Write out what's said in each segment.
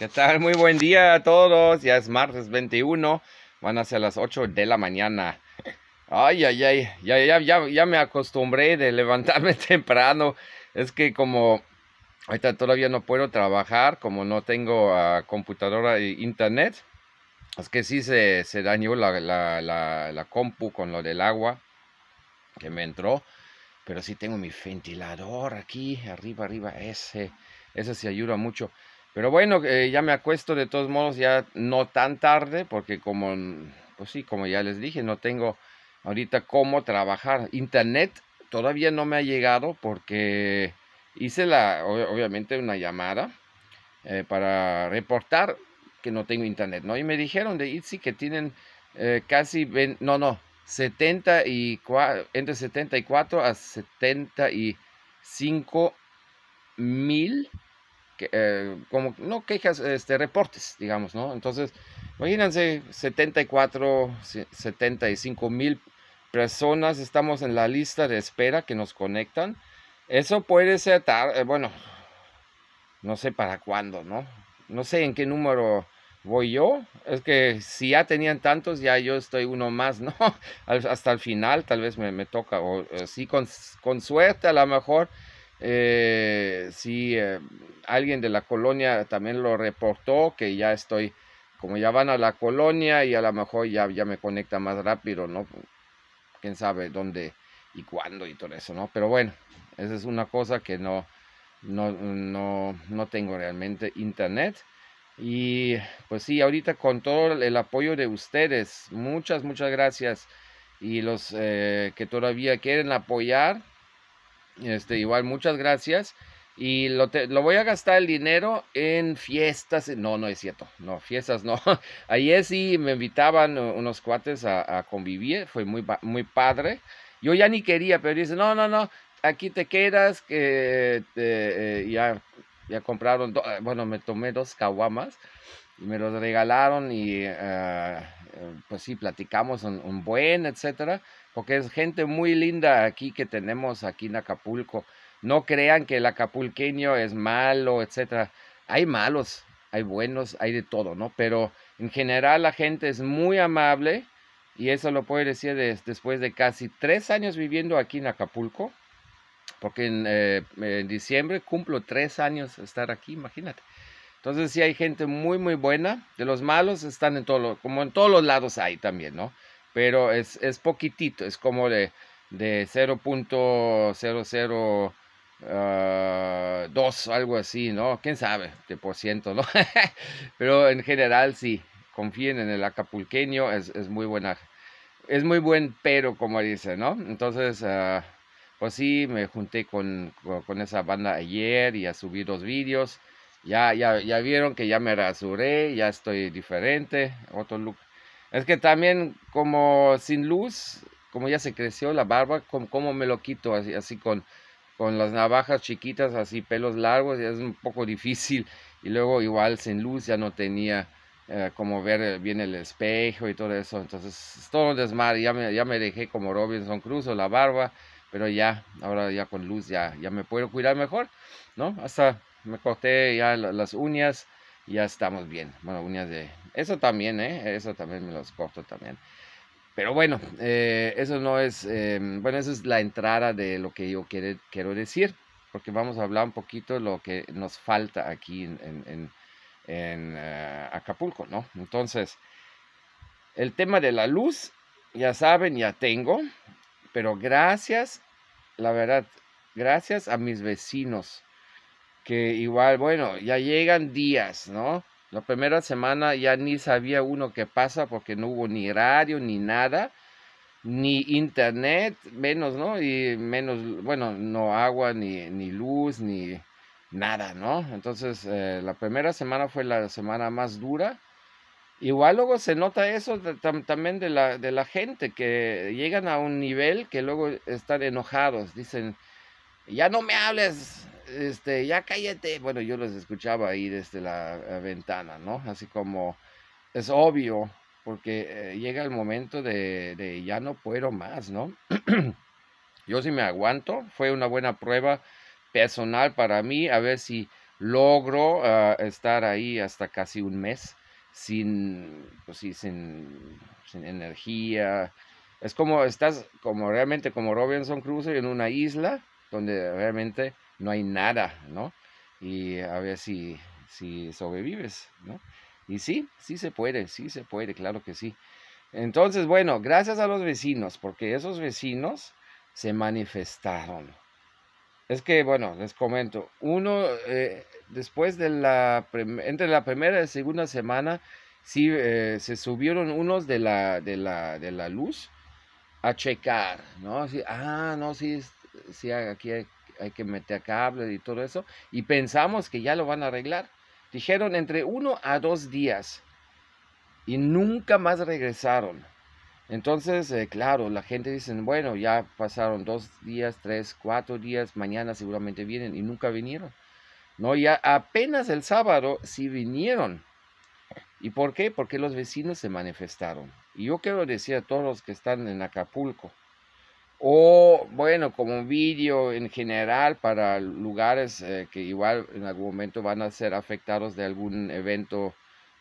¿Qué tal? Muy buen día a todos. Ya es martes 21. Van a ser las 8 de la mañana. Ay, ay, ay. Ya, ya, ya, ya me acostumbré de levantarme temprano. Es que como ahorita todavía no puedo trabajar, como no tengo uh, computadora e internet, es que sí se, se dañó la, la, la, la compu con lo del agua que me entró. Pero sí tengo mi ventilador aquí, arriba, arriba. Ese, ese sí ayuda mucho. Pero bueno, eh, ya me acuesto de todos modos ya no tan tarde, porque como, pues sí, como ya les dije, no tengo ahorita cómo trabajar. Internet todavía no me ha llegado porque hice la, obviamente una llamada eh, para reportar que no tengo internet, ¿no? Y me dijeron de Itzy que tienen eh, casi, no, no, 74, entre 74 a 75 mil eh, como, no quejas, este, reportes, digamos, ¿no? Entonces, imagínense, 74, 75 mil personas estamos en la lista de espera que nos conectan. Eso puede ser, eh, bueno, no sé para cuándo, ¿no? No sé en qué número voy yo. Es que si ya tenían tantos, ya yo estoy uno más, ¿no? Hasta el final tal vez me, me toca, o eh, sí, con, con suerte a lo mejor eh, si eh, alguien de la colonia también lo reportó, que ya estoy, como ya van a la colonia y a lo mejor ya, ya me conecta más rápido, ¿no? Quién sabe dónde y cuándo y todo eso, ¿no? Pero bueno, esa es una cosa que no, no, no, no tengo realmente internet. Y pues sí, ahorita con todo el apoyo de ustedes, muchas, muchas gracias. Y los eh, que todavía quieren apoyar, este, igual, muchas gracias. Y lo, lo, voy a gastar el dinero en fiestas. No, no es cierto. No, fiestas no. Ayer sí me invitaban unos cuates a, convivir. Fue muy, muy padre. Yo ya ni quería, pero dice, no, no, no. Aquí te quedas. Que eh, ya, ya compraron. bueno, me tomé dos caguamas. Me los regalaron. Y uh, pues sí, platicamos un, buen, etcétera porque es gente muy linda aquí que tenemos aquí en Acapulco. No crean que el acapulqueño es malo, etcétera. Hay malos, hay buenos, hay de todo, ¿no? Pero en general la gente es muy amable y eso lo puedo decir después de casi tres años viviendo aquí en Acapulco, porque en, eh, en diciembre cumplo tres años estar aquí, imagínate. Entonces sí hay gente muy, muy buena. De los malos están en todo, como en todos los lados hay también, ¿no? pero es, es poquitito, es como de, de 0.00 dos, algo así, ¿no? ¿Quién sabe? De por ciento, ¿no? Pero en general sí, confíen en el acapulqueño, es, es, muy buena, es muy buen pero, como dice, ¿no? Entonces, uh, pues sí, me junté con, con, esa banda ayer y a subir dos vídeos. Ya, ya, ya vieron que ya me rasuré, ya estoy diferente, otro look es que también como sin luz, como ya se creció la barba, como, me lo quito así, así con, con las navajas chiquitas, así pelos largos, es un poco difícil. Y luego igual sin luz ya no tenía eh, como ver bien el espejo y todo eso. Entonces es todo un desmadre. Ya me, ya me dejé como Robinson Crusoe la barba, pero ya, ahora ya con luz ya, ya me puedo cuidar mejor, ¿no? Hasta me corté ya las uñas ya estamos bien. Bueno, uñas de... Eso también, ¿eh? Eso también me los corto también. Pero bueno, eh, eso no es... Eh, bueno, eso es la entrada de lo que yo quiere, quiero decir. Porque vamos a hablar un poquito de lo que nos falta aquí en, en, en uh, Acapulco, ¿no? Entonces, el tema de la luz, ya saben, ya tengo. Pero gracias, la verdad, gracias a mis vecinos que igual, bueno, ya llegan días, ¿no? La primera semana ya ni sabía uno qué pasa porque no hubo ni radio ni nada, ni internet, menos, ¿no? Y menos, bueno, no agua, ni, ni luz, ni nada, ¿no? Entonces, eh, la primera semana fue la semana más dura. Igual luego se nota eso también de la, de la gente, que llegan a un nivel que luego están enojados, dicen, ya no me hables, este, ya cállate. Bueno, yo los escuchaba ahí desde la, ventana, ¿no? Así como es obvio, porque eh, llega el momento de, ya no puedo más, ¿no? yo sí me aguanto, fue una buena prueba personal para mí, a ver si logro ah, estar ahí hasta casi un mes sin, pues sin, sin energía. Es como estás como realmente como Robinson Crusoe en una isla donde realmente no hay nada, ¿no? Y a ver si, si sobrevives, ¿no? Y sí, sí se puede, sí se puede, claro que sí. Entonces, bueno, gracias a los vecinos, porque esos vecinos se manifestaron. Es que, bueno, les comento, uno, eh, después de la, entre la primera y segunda semana, sí eh, se subieron unos de la, de la, de la luz a checar, ¿no? ah, no, sí, sí, aquí hay, hay que meter cable y todo eso, y pensamos que ya lo van a arreglar. Dijeron entre uno a dos días y nunca más regresaron. Entonces, eh, claro, la gente dice, bueno, ya pasaron dos días, tres, cuatro días, mañana seguramente vienen y nunca vinieron. No, ya apenas el sábado sí vinieron. ¿Y por qué? Porque los vecinos se manifestaron. Y yo quiero decir a todos los que están en Acapulco, o bueno, como vídeo en general para lugares eh, que igual en algún momento van a ser afectados de algún evento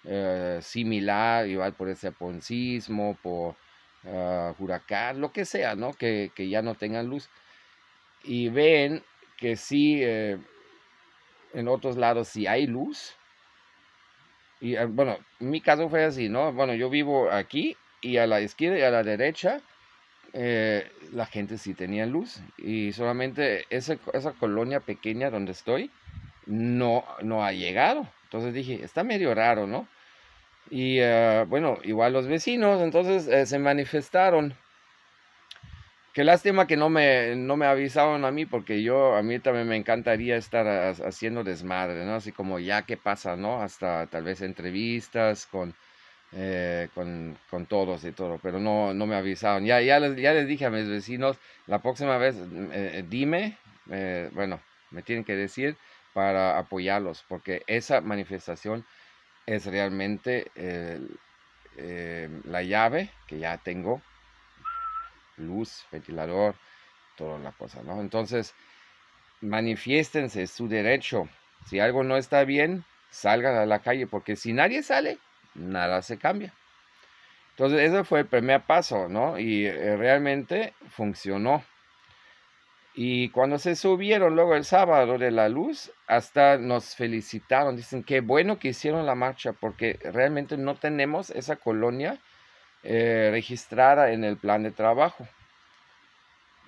eh, similar, igual por ese poncismo, por uh, huracán, lo que sea, ¿no? Que, que, ya no tengan luz. Y ven que sí, eh, en otros lados sí hay luz. Y bueno, mi caso fue así, ¿no? Bueno, yo vivo aquí y a la izquierda y a la derecha eh, la gente sí tenía luz y solamente esa, esa colonia pequeña donde estoy no, no ha llegado. Entonces dije, está medio raro, ¿no? Y eh, bueno, igual los vecinos, entonces eh, se manifestaron. Qué lástima que no me, no me avisaron a mí, porque yo, a mí también me encantaría estar haciendo desmadre, ¿no? Así como ya qué pasa, ¿no? Hasta tal vez entrevistas con eh, con, con, todos y todo, pero no, no me avisaron. Ya, ya, les, ya les dije a mis vecinos, la próxima vez eh, dime, eh, bueno, me tienen que decir para apoyarlos, porque esa manifestación es realmente la llave que ya tengo, luz, ventilador, toda la cosa, ¿no? Entonces, manifiéstense, su derecho. Si algo no está bien, salgan a la calle, porque si nadie sale, nada se cambia. Entonces, ese fue el primer paso, ¿no? Y eh, realmente funcionó. Y cuando se subieron luego el sábado de la luz, hasta nos felicitaron. Dicen, qué bueno que hicieron la marcha, porque realmente no tenemos esa colonia eh, registrada en el plan de trabajo.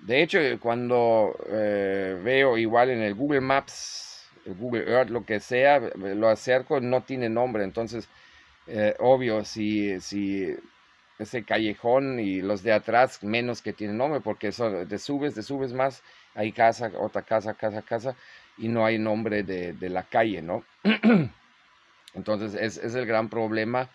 De hecho, cuando eh, veo igual en el Google Maps, Google Earth, lo que sea, lo acerco, no tiene nombre. Entonces, eh, obvio, si, si ese callejón y los de atrás menos que tienen nombre, porque son de subes, de subes más, hay casa, otra casa, casa, casa, y no hay nombre de, la calle, ¿no? Entonces es, el gran problema.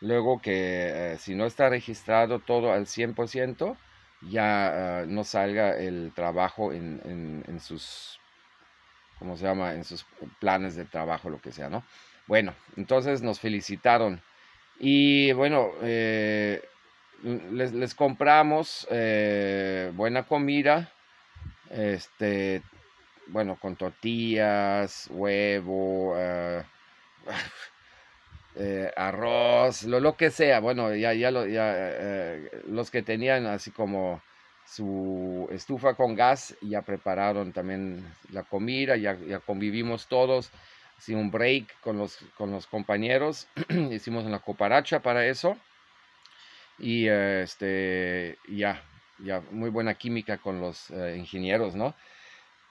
Luego que eh, si no está registrado todo al 100%, ya ah, no salga el trabajo en, en, sus, ¿cómo se llama? En sus planes de trabajo, lo que sea, ¿no? Bueno, entonces nos felicitaron. Y bueno, eh, les, compramos eh, buena comida, este, bueno, con tortillas, huevo, eh, arroz, lo, lo, que sea. Bueno, ya, ya, ya los que tenían así como su estufa con gas, ya prepararon también la comida, ya, ya convivimos todos un break con los, con los compañeros, hicimos una coparacha para eso y este, ya, ya, muy buena química con los eh, ingenieros, ¿no?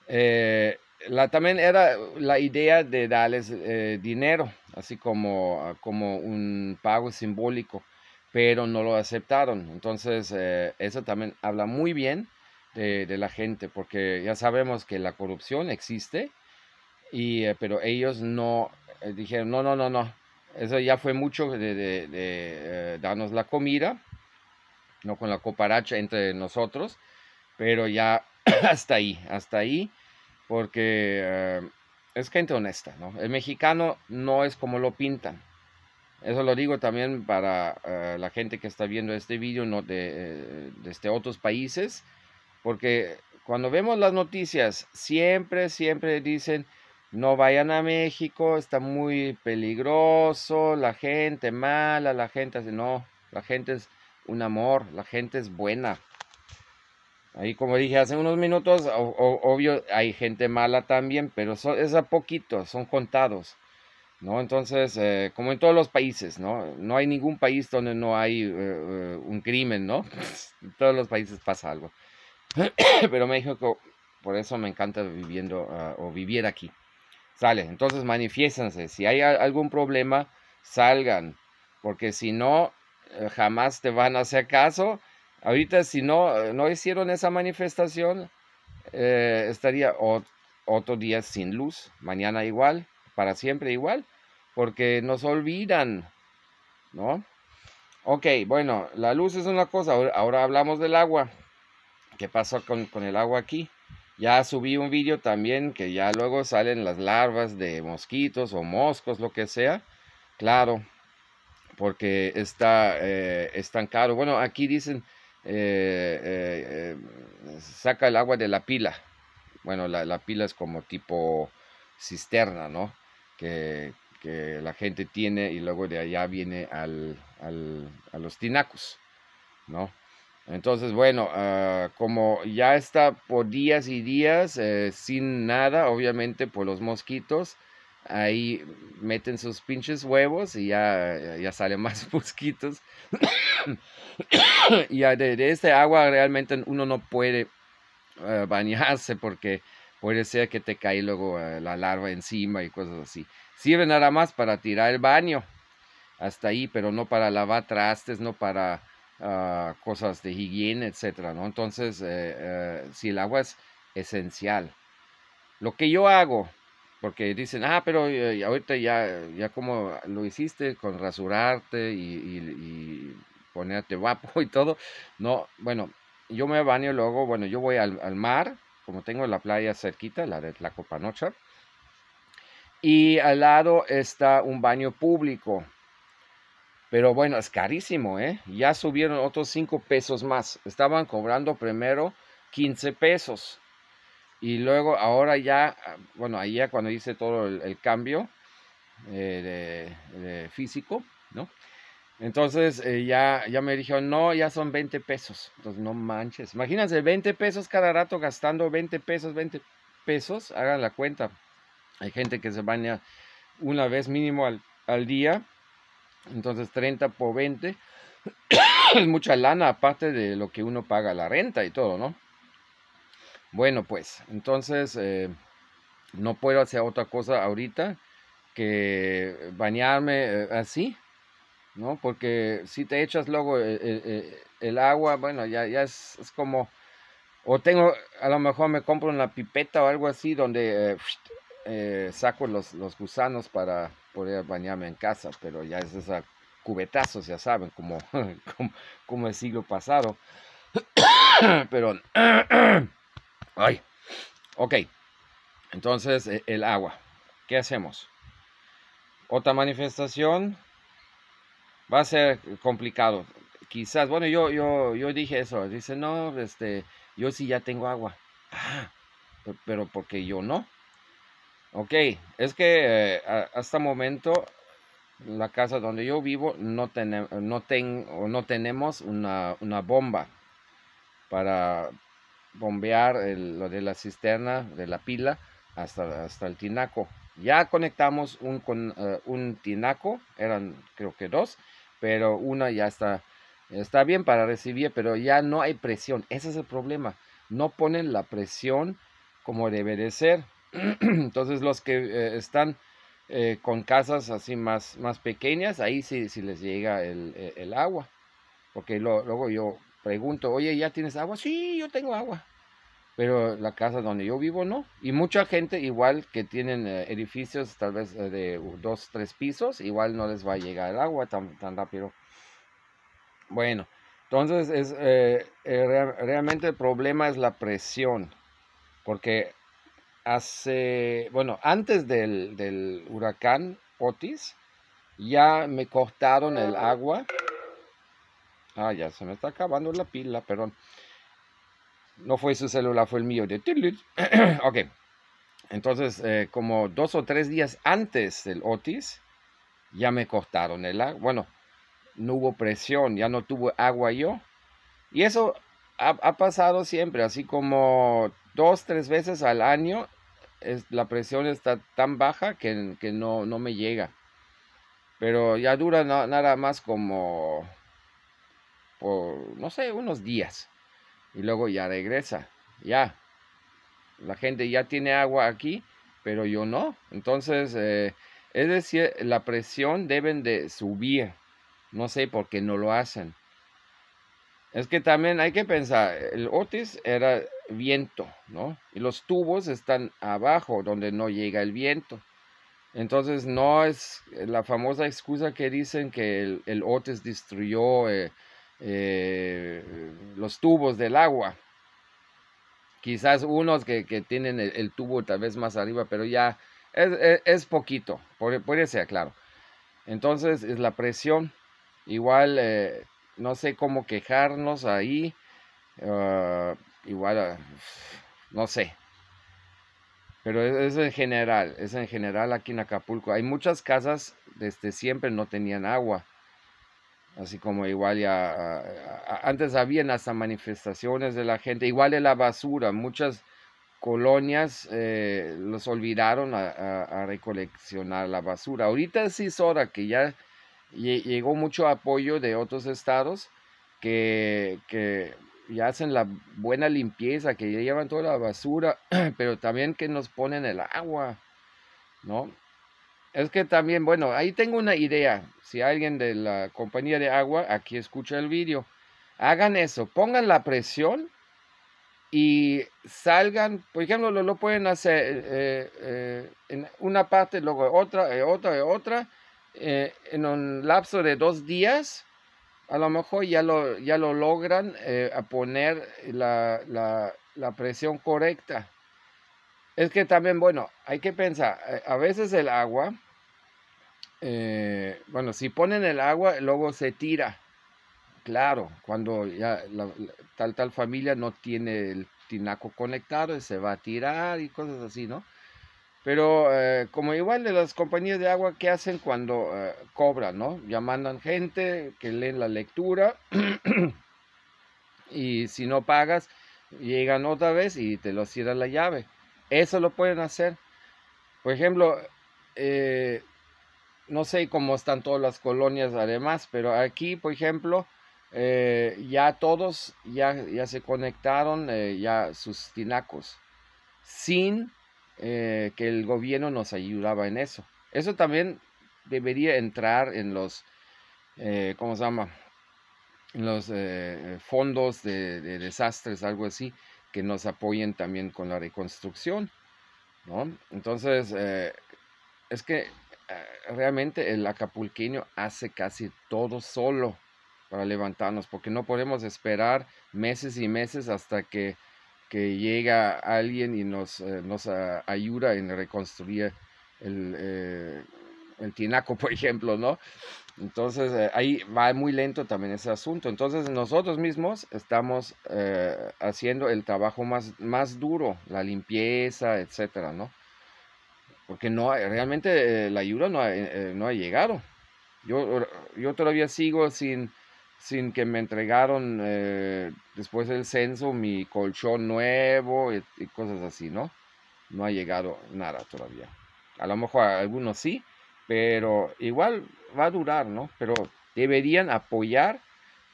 Eh, la, también era la idea de darles eh, dinero, así como, como un pago simbólico, pero no lo aceptaron. Entonces, eso también habla muy bien de, la gente, porque ya sabemos que la corrupción existe y, eh, pero ellos no eh, dijeron, no, no, no, no. Eso ya fue mucho de, eh, darnos la comida, no con la coparacha entre nosotros, pero ya hasta ahí, hasta ahí, porque es gente honesta, ¿no? El mexicano no es como lo pintan. Eso lo digo también para la gente que está viendo este video no de, de este otros países, porque cuando vemos las noticias, siempre, siempre dicen, no vayan a México, está muy peligroso, la gente mala, la gente así, no, la gente es un amor, la gente es buena. Ahí como dije hace unos minutos, obvio hay gente mala también, pero es a poquito, son contados. ¿no? Entonces, eh, como en todos los países, ¿no? No hay ningún país donde no hay eh, eh, un crimen, ¿no? en todos los países pasa algo. Pero México, por eso me encanta viviendo ah, o vivir aquí. Sale, entonces manifiéstense. Si hay algún problema, salgan, porque si no, jamás te van a hacer caso. Ahorita, si no, no hicieron esa manifestación, estaría otro día sin luz, mañana igual, para siempre igual, porque nos olvidan, ¿no? Ok, bueno, la luz es una cosa, ahora, hablamos del agua. ¿Qué pasó con, el agua aquí? Ya subí un vídeo también que ya luego salen las larvas de mosquitos o moscos, lo que sea. Claro, porque está eh. Bueno, aquí dicen, eh, eh, saca el agua de la pila. Bueno, la, la, pila es como tipo cisterna, ¿no? que, la gente tiene y luego de allá viene al, a los tinacos, ¿no? Entonces, bueno, ah, como ya está por días y días eh, sin nada, obviamente por los mosquitos, ahí meten sus pinches huevos y ya, ya salen más mosquitos. y de, de, este agua realmente uno no puede ah, bañarse porque puede ser que te cae luego eh, la larva encima y cosas así. Sirve nada más para tirar el baño, hasta ahí, pero no para lavar trastes, no para ah, cosas de higiene, etcétera, ¿no? Entonces, eh, eh, si el agua es esencial. Lo que yo hago, porque dicen, ah, pero ahorita ya, ya como lo hiciste con rasurarte y, ponerte guapo y todo, no, bueno, yo me baño luego, bueno, yo voy al, al mar, como tengo la playa cerquita, la de Tlacopanocha, y al lado está un baño público. Pero bueno, es carísimo, ¿eh? Ya subieron otros 5 pesos más. Estaban cobrando primero 15 pesos. Y luego ahora ya, bueno, ahí ya cuando hice todo el, cambio eh, de, físico, ¿no? Entonces eh, ya, ya me dijeron, no, ya son 20 pesos. Entonces, no manches. Imagínense, 20 pesos cada rato gastando 20 pesos, 20 pesos. Hagan la cuenta. Hay gente que se baña una vez mínimo al, al día. Entonces, 30 por 20 es mucha lana, aparte de lo que uno paga la renta y todo, ¿no? Bueno, pues, entonces eh, no puedo hacer otra cosa ahorita que bañarme eh, así ¿no? Porque si te echas luego eh, el, agua, bueno, ya, ya es, como, o tengo, a lo mejor me compro una pipeta o algo así donde saco los, los, gusanos para poder bañarme en casa, pero ya es esa cubetazos, ya saben, como, como, como el siglo pasado. pero, ay, ok, entonces el agua, ¿qué hacemos? Otra manifestación, va a ser complicado. Quizás, bueno, yo, yo, yo dije eso. Dice, no, este, yo sí ya tengo agua. Ah, pero porque yo no. Ok, es que eh, hasta el momento la casa donde yo vivo no, tenemos no, ten no tenemos una, una, bomba para bombear lo de la cisterna, de la pila, hasta, hasta el tinaco. Ya conectamos un, con, eh, un tinaco, eran creo que dos, pero una ya está, está bien para recibir, pero ya no hay presión. Ese es el problema. No ponen la presión como debe de ser. Entonces los que eh, están eh, con casas así más, más pequeñas, ahí sí, sí les llega el, el agua. Porque luego yo pregunto, oye, ¿ya tienes agua? Sí, yo tengo agua pero la casa donde yo vivo no. Y mucha gente igual que tienen eh, edificios tal vez de dos, tres pisos, igual no les va a llegar el agua tan, tan rápido. Bueno, entonces es, realmente el problema es la presión, porque hace, bueno, antes del, del huracán Otis, ya me cortaron el agua. Ah, ya se me está acabando la pila, perdón. No fue su celular, fue el mío. De ok. Entonces, eh, como dos o tres días antes del Otis, ya me cortaron el agua. Bueno, no hubo presión, ya no tuvo agua yo. Y eso ha, pasado siempre, así como dos, tres veces al año, es, la presión está tan baja que, que no, no, me llega. Pero ya dura nada más como, por, no sé, unos días. Y luego ya regresa, ya. La gente ya tiene agua aquí, pero yo no. Entonces, eh, es decir, la presión deben de subir. No sé por qué no lo hacen. Es que también hay que pensar, el Otis era viento, ¿no? Y los tubos están abajo donde no llega el viento. Entonces no es la famosa excusa que dicen que el, Otis destruyó eh, eh, los tubos del agua. Quizás unos que, tienen el, tubo tal vez más arriba, pero ya es, poquito, puede ser, claro. Entonces es la presión. Igual eh, no sé cómo quejarnos ahí. Ah, igual, ah, no sé. Pero es, en general, es en general aquí en Acapulco. Hay muchas casas desde siempre no tenían agua. Así como igual ya, antes habían hasta manifestaciones de la gente, igual de la basura, muchas colonias eh, los olvidaron a, recoleccionar la basura. Ahorita sí es hora que ya llegó mucho apoyo de otros estados que, que ya hacen la buena limpieza, que llevan toda la basura, pero también que nos ponen el agua, ¿no? Es que también, bueno, ahí tengo una idea. Si alguien de la compañía de agua aquí escucha el vídeo, hagan eso, pongan la presión y salgan, por ejemplo, lo, pueden hacer eh, eh, en una parte, luego otra, otra, otra, eh, en un lapso de dos días, a lo mejor ya lo, ya lo logran eh, a poner la, la, presión correcta. Es que también, bueno, hay que pensar, eh, a veces el agua, bueno, si ponen el agua, luego se tira. Claro, cuando ya la, tal tal familia no tiene el tinaco conectado, se va a tirar y cosas así, ¿no? Pero eh, como igual las compañías de agua que hacen cuando eh, cobran, ¿no? Ya mandan gente que leen la lectura y si no pagas, llegan otra vez y te lo cierran la llave. Eso lo pueden hacer. Por ejemplo, eh, no sé cómo están todas las colonias además, pero aquí, por ejemplo, ya todos ya, ya se conectaron ya sus tinacos sin eh, que el gobierno nos ayudaba en eso. Eso también debería entrar en los, eh, ¿cómo se llama? Los eh, fondos de, desastres, algo así, que nos apoyen también con la reconstrucción, ¿no? Entonces, es que realmente el acapulqueño hace casi todo solo para levantarnos, porque no podemos esperar meses y meses hasta que que llega alguien y nos, eh, nos ayuda en reconstruir el, eh, tinaco, por ejemplo, ¿no? Entonces eh, ahí va muy lento también ese asunto. Entonces nosotros mismos estamos haciendo el trabajo más, más duro, la limpieza, etcétera, ¿no? Porque no, realmente la ayuda no no ha llegado. Yo, yo todavía sigo sin sin que me entregaron eh, después del censo mi colchón nuevo y, cosas así, ¿no? No ha llegado nada todavía. A lo mejor algunos sí, pero igual va a durar, ¿no? Pero deberían apoyar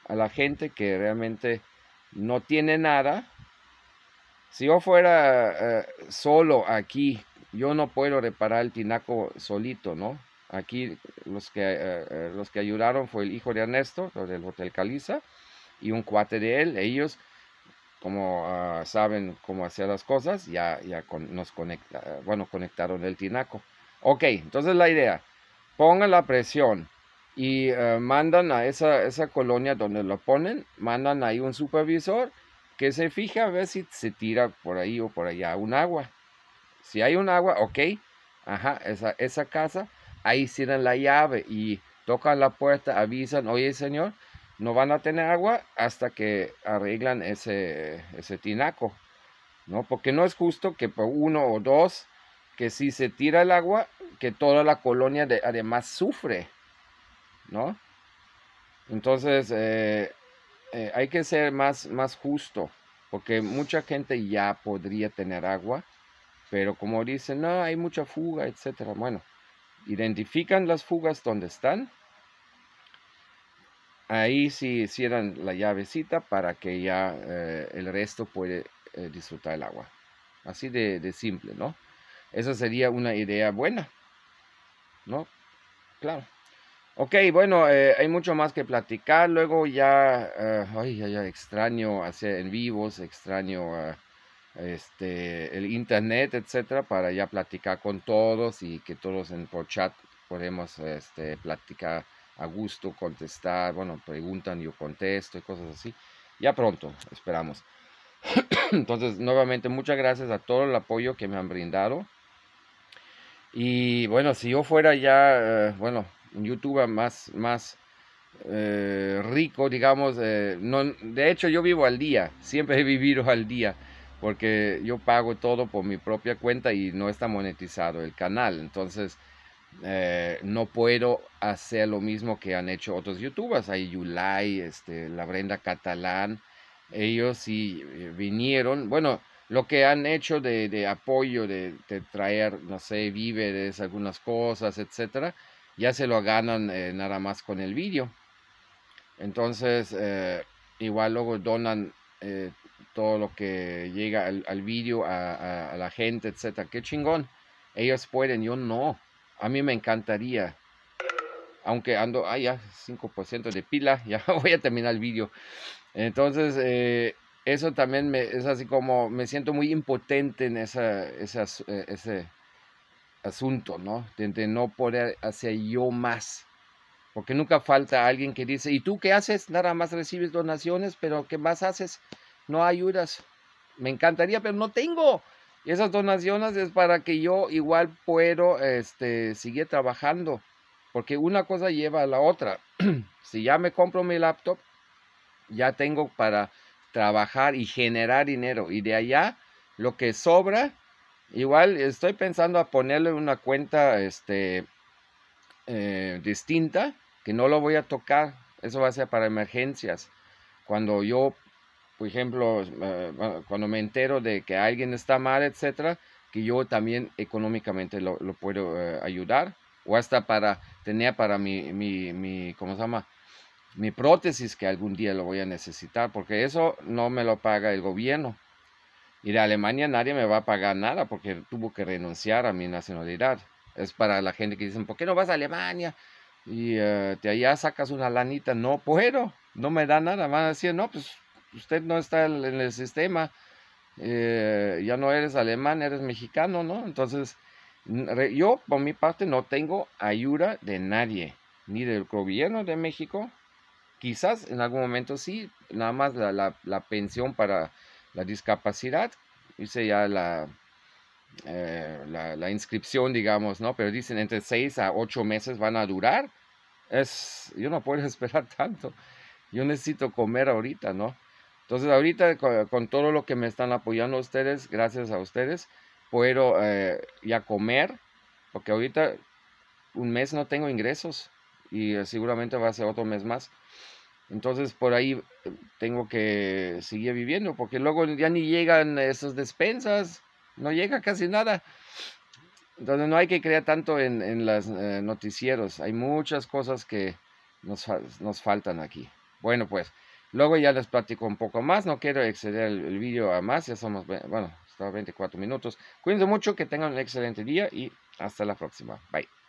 a la gente que realmente no tiene nada. Si yo fuera eh, solo aquí, yo no puedo reparar el tinaco solito, ¿no? Aquí los que, eh, eh, los que ayudaron fue el hijo de Ernesto, del Hotel Caliza, y un cuate de él. Ellos, como ah, saben cómo hacer las cosas, ya, ya nos conecta, bueno, conectaron el tinaco. Ok, entonces la idea, pongan la presión y eh, mandan a esa, esa colonia donde lo ponen, mandan ahí un supervisor que se fija a ver si se tira por ahí o por allá un agua. Si hay un agua, ok, ajá, esa, esa casa ahí cierran la llave y tocan la puerta, avisan, oye señor, no van a tener agua hasta que arreglan ese, ese tinaco, ¿no? Porque no es justo que por uno o dos que si se tira el agua, que toda la colonia además sufre, ¿no? Entonces, eh, eh, hay que ser más, más justo, porque mucha gente ya podría tener agua, pero como dicen, no, hay mucha fuga, etcétera. Bueno, identifican las fugas donde están. Ahí sí cierran la llavecita para que ya eh, el resto puede disfrutar el agua. Así de simple, ¿no? Esa sería una idea buena, ¿no? Claro. Ok, bueno, eh, hay mucho más que platicar. Luego ya, eh, ay, ya, extraño hacer en vivos, extraño eh, este, el internet, etcétera, para ya platicar con todos y que todos en por chat podemos este, platicar a gusto, contestar, bueno, preguntan, yo contesto y cosas así. Ya pronto, esperamos. Entonces, nuevamente, muchas gracias a todo el apoyo que me han brindado. Y bueno, si yo fuera ya, eh, bueno, un youtuber más, más eh, rico, digamos, eh, no, de hecho yo vivo al día, siempre he vivido al día, porque yo pago todo por mi propia cuenta y no está monetizado el canal, entonces no puedo hacer lo mismo que han hecho otros youtubers, hay Yulai, este, la Brenda Catalán, ellos sí vinieron, bueno, lo que han hecho de, apoyo, de, traer, no sé, víveres, algunas cosas, etcétera, ya se lo ganan eh, nada más con el vídeo. Entonces, eh, igual luego donan eh, todo lo que llega al, al vídeo a, la gente, etcétera. Qué chingón. Ellos pueden, yo no. A mí me encantaría. Aunque ando, ah, ya, 5% de pila, ya voy a terminar el vídeo. Entonces, eso también me, es así como me siento muy impotente en esa, eh, ese asunto, ¿no? De, no poder hacer yo más. Porque nunca falta alguien que dice, ¿y tú qué haces? Nada más recibes donaciones, pero ¿qué más haces? No ayudas. Me encantaría, pero no tengo. Y esas donaciones es para que yo igual puedo este, seguir trabajando. Porque una cosa lleva a la otra. si ya me compro mi laptop, ya tengo para trabajar y generar dinero. Y de allá, lo que sobra, igual estoy pensando a ponerle una cuenta este, eh, distinta, que no lo voy a tocar. Eso va a ser para emergencias. Cuando yo, por ejemplo, eh, cuando me entero de que alguien está mal, etcétera, que yo también económicamente lo, puedo eh, ayudar. O hasta para tener para mi, mi, mi ¿cómo se llama? mi prótesis que algún día lo voy a necesitar, porque eso no me lo paga el gobierno. Y de Alemania nadie me va a pagar nada porque tuvo que renunciar a mi nacionalidad. Es para la gente que dicen, ¿por qué no vas a Alemania? Y uh, de allá sacas una lanita. No puedo, no me da nada. Van a decir, no, pues usted no está en el sistema. Eh, ya no eres alemán, eres mexicano, ¿no? Entonces, yo por mi parte no tengo ayuda de nadie, ni del gobierno de México, Quizás en algún momento sí, nada más la, pensión para la discapacidad, hice ya eh, la, la, inscripción, digamos, ¿no? Pero dicen entre seis a ocho meses van a durar. Es, yo no puedo esperar tanto. Yo necesito comer ahorita, ¿no? Entonces ahorita con, todo lo que me están apoyando ustedes, gracias a ustedes, puedo eh, ya comer, porque ahorita un mes no tengo ingresos y eh, seguramente va a ser otro mes más. Entonces por ahí eh, tengo que seguir viviendo porque luego ya ni llegan esas despensas, no llega casi nada. Entonces no hay que creer tanto en, en los eh, noticieros, hay muchas cosas que nos, nos, faltan aquí. Bueno pues, luego ya les platico un poco más, no quiero exceder el, el vídeo a más, ya somos, bueno, está 24 minutos. Cuídense mucho, que tengan un excelente día y hasta la próxima. Bye.